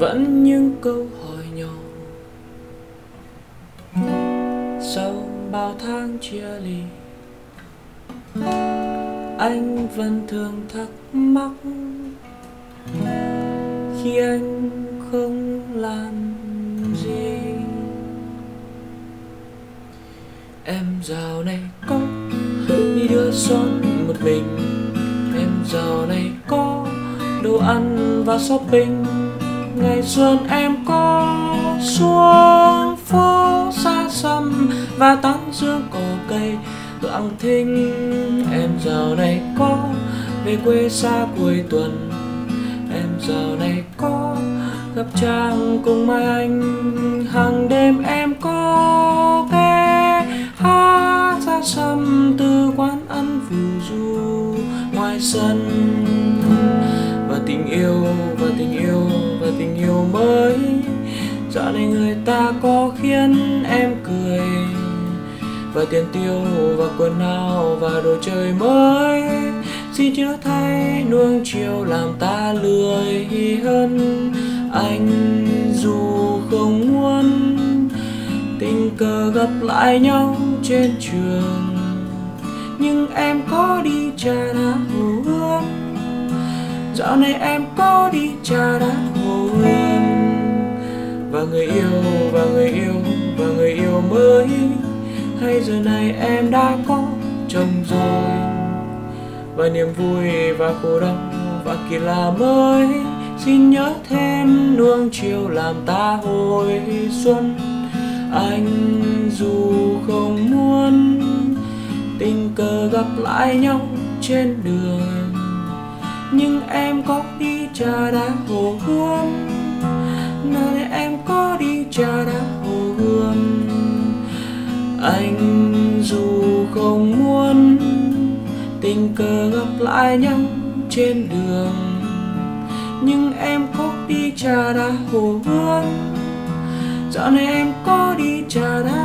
vẫn những câu hỏi nhỏ. Sau bao tháng chia ly, anh vẫn thường thắc mắc khi anh không làm gì. Em dạo này có đi đưa son một mình, em dạo này có đồ ăn và shopping ngày xuân em có xuống phố xa xăm và tán dương cỏ cây. Lặng thinh em giờ này có về quê xa cuối tuần. Em giờ này có gặp trang cùng mai anh. Hàng đêm em có nghe hát xa xăm từ quán ăn phù du ngoài sân. Và tình yêu, và tình yêu tình yêu mới. Dạo này người ta có khiến em cười. Và tiền tiêu và quần áo và đồ chơi mới. Xin chưa thay nuông chiều làm ta lười hơn. Anh dù không muốn tình cờ gặp lại nhau trên trường, nhưng em có đi trà đá hồ dạo này em có đi trà đá hồi và người yêu, và người yêu, và người yêu mới. Hay giờ này em đã có chồng rồi. Và niềm vui, và khổ đau và kỳ lạ mới. Xin nhớ thêm nuông chiều làm ta hồi xuân. Anh dù không muốn tình cờ gặp lại nhau trên đường có đi trà đá hồ gươm nơi em có đi trà đá hồ gươm anh dù không muốn, tình cờ gặp lại nhau trên đường. Nhưng em có đi trà đá hồ gươm dạo này em có đi trà đá